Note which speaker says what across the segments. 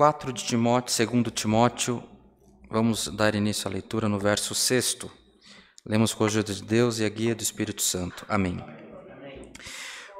Speaker 1: 4 de Timóteo, 2 Timóteo, vamos dar início à leitura no verso 6. Lemos com a ajuda de Deus e a guia do Espírito Santo. Amém.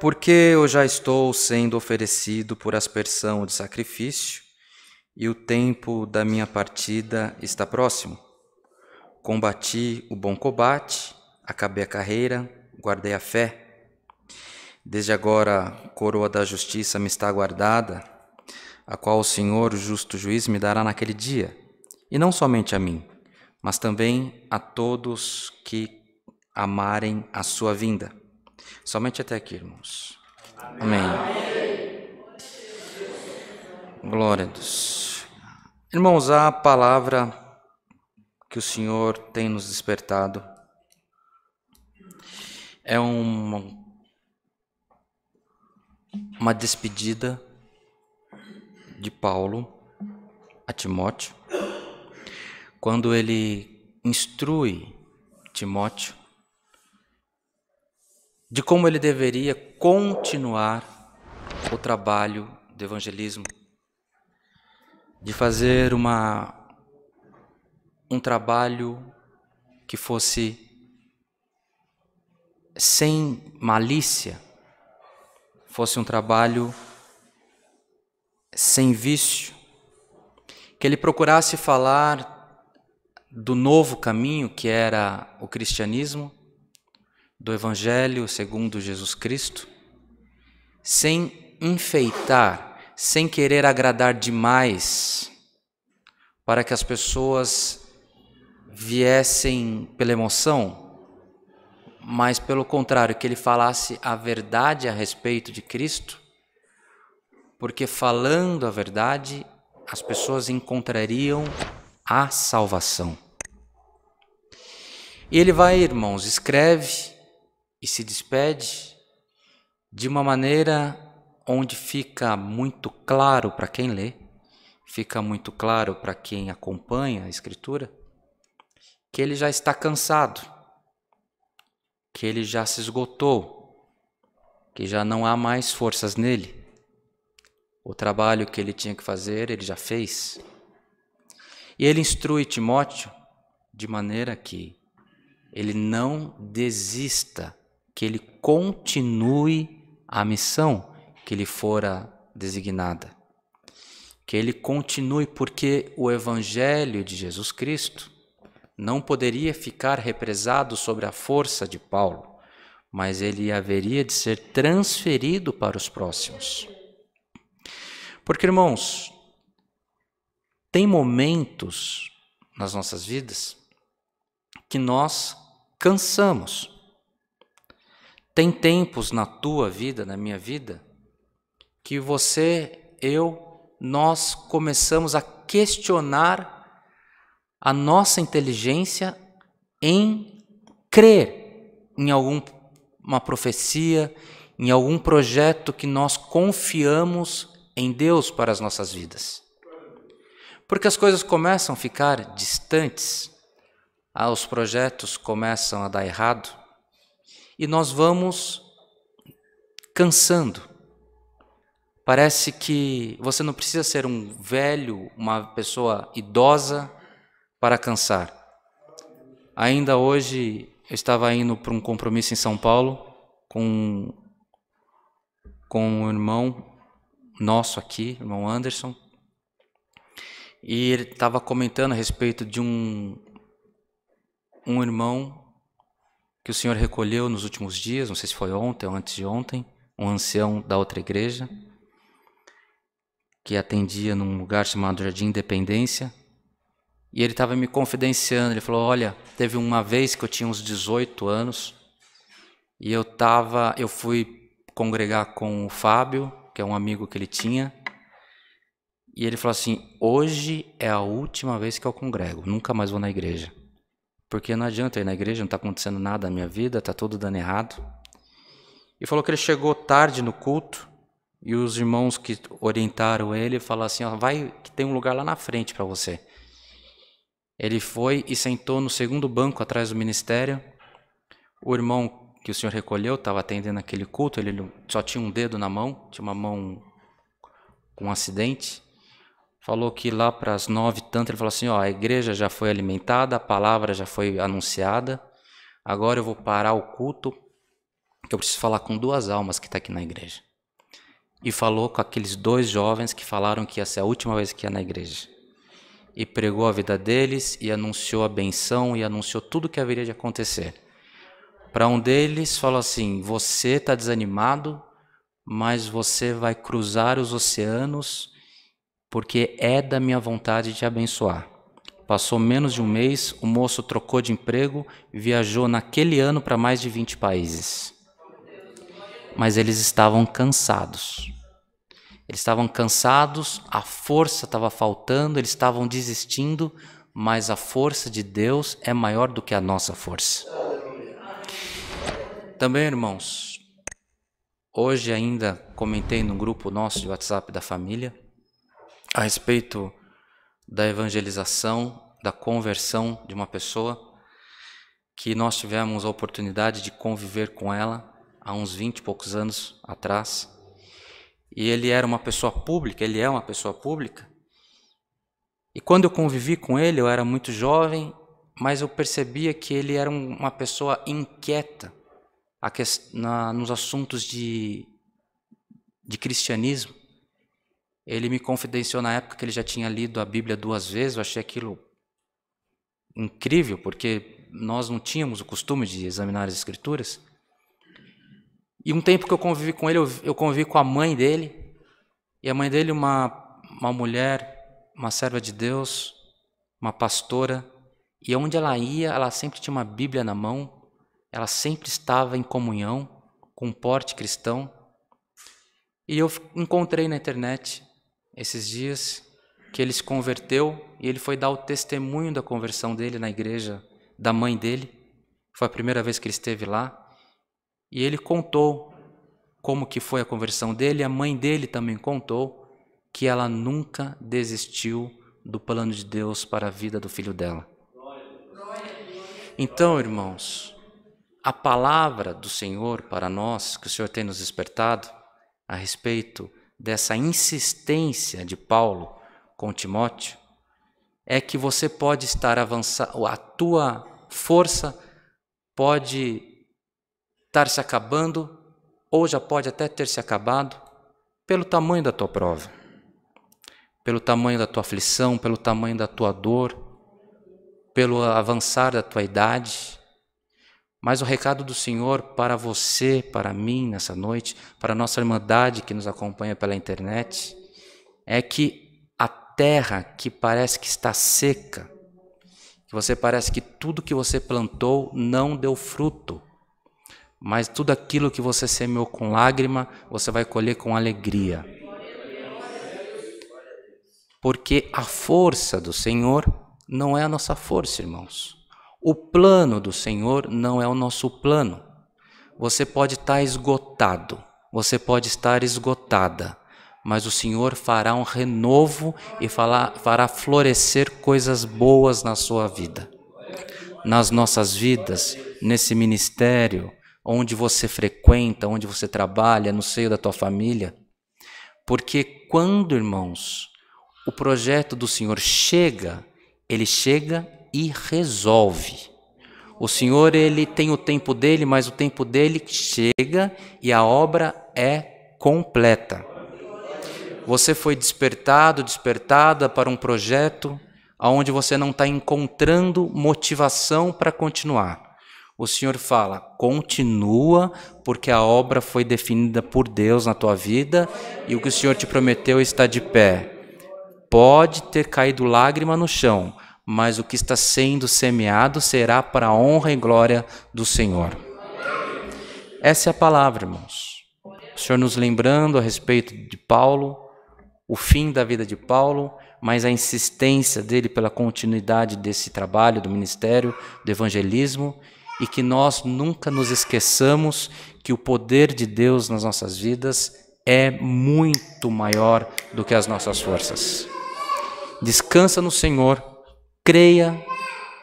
Speaker 1: Porque eu já estou sendo oferecido por aspersão de sacrifício, e o tempo da minha partida está próximo. Combati o bom combate, acabei a carreira, guardei a fé. Desde agora, a coroa da justiça me está guardada, a qual o Senhor, o justo juiz, me dará naquele dia, e não somente a mim, mas também a todos que amarem a sua vinda. Somente até aqui, irmãos. Amém. Amém. Glória a Deus. Irmãos, a palavra que o Senhor tem nos despertado é uma, uma despedida de Paulo a Timóteo, quando ele instrui Timóteo de como ele deveria continuar o trabalho do evangelismo, de fazer uma um trabalho que fosse sem malícia, fosse um trabalho sem vício, que ele procurasse falar do novo caminho que era o cristianismo, do Evangelho segundo Jesus Cristo, sem enfeitar, sem querer agradar demais, para que as pessoas viessem pela emoção, mas pelo contrário, que ele falasse a verdade a respeito de Cristo, porque falando a verdade, as pessoas encontrariam a salvação. E ele vai, irmãos, escreve e se despede de uma maneira onde fica muito claro para quem lê, fica muito claro para quem acompanha a Escritura, que ele já está cansado que ele já se esgotou, que já não há mais forças nele. O trabalho que ele tinha que fazer, ele já fez. E ele instrui Timóteo de maneira que ele não desista, que ele continue a missão que lhe fora designada. Que ele continue, porque o Evangelho de Jesus Cristo não poderia ficar represado sobre a força de Paulo, mas ele haveria de ser transferido para os próximos. Porque, irmãos, tem momentos nas nossas vidas que nós cansamos. Tem tempos na tua vida, na minha vida, que você, eu, nós começamos a questionar a nossa inteligência em crer em alguma profecia, em algum projeto que nós confiamos em Deus para as nossas vidas. Porque as coisas começam a ficar distantes, ah, os projetos começam a dar errado e nós vamos cansando. Parece que você não precisa ser um velho, uma pessoa idosa para cansar. Ainda hoje eu estava indo para um compromisso em São Paulo com, com um irmão nosso aqui, irmão Anderson, e ele estava comentando a respeito de um, um irmão que o Senhor recolheu nos últimos dias, não sei se foi ontem ou antes de ontem, um ancião da outra igreja, que atendia num lugar chamado Jardim Independência, e ele estava me confidenciando, ele falou: "Olha, teve uma vez que eu tinha uns 18 anos e eu tava, eu fui congregar com o Fábio, que é um amigo que ele tinha, e ele falou assim: "Hoje é a última vez que eu congrego, nunca mais vou na igreja". Porque não adianta ir na igreja, não está acontecendo nada na minha vida, está tudo dando errado. E falou que ele chegou tarde no culto e os irmãos que orientaram ele falaram assim: ó, vai que tem um lugar lá na frente para você. Ele foi e sentou no segundo banco atrás do ministério. O irmão que o senhor recolheu estava atendendo aquele culto, ele só tinha um dedo na mão, tinha uma mão com um acidente. falou que lá para as nove tanto ele falou assim, ó, a igreja já foi alimentada, a palavra já foi anunciada, agora eu vou parar o culto, que eu preciso falar com duas almas que está aqui na igreja. E falou com aqueles dois jovens que falaram que ia ser a última vez que ia na igreja. E pregou a vida deles e anunciou a benção e anunciou tudo o que haveria de acontecer. Para um deles falou assim: Você está desanimado, mas você vai cruzar os oceanos, porque é da minha vontade te abençoar. Passou menos de um mês, o moço trocou de emprego viajou naquele ano para mais de 20 países. Mas eles estavam cansados. Eles estavam cansados, a força estava faltando, eles estavam desistindo, mas a força de Deus é maior do que a nossa força. Também, irmãos, hoje ainda comentei no grupo nosso de WhatsApp da família a respeito da evangelização, da conversão de uma pessoa que nós tivemos a oportunidade de conviver com ela há uns 20 e poucos anos atrás. E ele era uma pessoa pública, ele é uma pessoa pública. E quando eu convivi com ele, eu era muito jovem, mas eu percebia que ele era uma pessoa inquieta na, nos assuntos de, de cristianismo. Ele me confidenciou na época que ele já tinha lido a Bíblia duas vezes, eu achei aquilo incrível, porque nós não tínhamos o costume de examinar as Escrituras. E um tempo que eu convivi com ele, eu convivi com a mãe dele, e a mãe dele, uma, uma mulher, uma serva de Deus, uma pastora, e onde ela ia, ela sempre tinha uma Bíblia na mão, ela sempre estava em comunhão com o porte cristão. E eu encontrei na internet esses dias que ele se converteu e ele foi dar o testemunho da conversão dele na igreja da mãe dele. Foi a primeira vez que ele esteve lá. E ele contou como que foi a conversão dele, a mãe dele também contou que ela nunca desistiu do plano de Deus para a vida do filho dela. Então, irmãos, a palavra do Senhor para nós, que o Senhor tem nos despertado, a respeito dessa insistência de Paulo com Timóteo, é que você pode estar avançando, a tua força pode estar se acabando, ou já pode até ter se acabado, pelo tamanho da tua prova, pelo tamanho da tua aflição, pelo tamanho da tua dor, pelo avançar da tua idade, mas o recado do Senhor para você, para mim nessa noite, para a nossa irmandade que nos acompanha pela internet, é que a terra que parece que está seca, que você parece que tudo que você plantou não deu fruto, mas tudo aquilo que você semeou com lágrima, você vai colher com alegria. Porque a força do Senhor não é a nossa força, irmãos. O plano do Senhor não é o nosso plano. Você pode estar esgotado, você pode estar esgotada, mas o Senhor fará um renovo e fará florescer coisas boas na sua vida, nas nossas vidas, nesse ministério, onde você frequenta, onde você trabalha, no seio da tua família. Porque quando, irmãos, o projeto do Senhor chega, ele chega e resolve. O Senhor ele tem o tempo dele, mas o tempo dele chega e a obra é completa. Você foi despertado, despertada para um projeto aonde você não está encontrando motivação para continuar. O Senhor fala: continua, porque a obra foi definida por Deus na tua vida e o que o Senhor te prometeu está de pé. Pode ter caído lágrima no chão, mas o que está sendo semeado será para a honra e glória do Senhor. Essa é a palavra, irmãos. O Senhor nos lembrando a respeito de Paulo, o fim da vida de Paulo, mas a insistência dele pela continuidade desse trabalho do ministério, do evangelismo, e que nós nunca nos esqueçamos que o poder de Deus nas nossas vidas é muito maior do que as nossas forças. Descansa no Senhor Creia,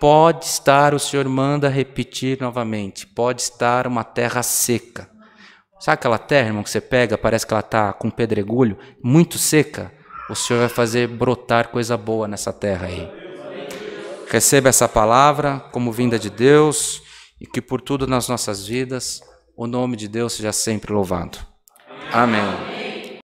Speaker 1: pode estar, o Senhor manda repetir novamente, pode estar uma terra seca. Sabe aquela terra, irmão, que você pega, parece que ela está com pedregulho, muito seca? o Senhor vai fazer brotar coisa boa nessa terra aí. Receba essa palavra como vinda de Deus e que por tudo nas nossas vidas o nome de Deus seja sempre louvado. Amém.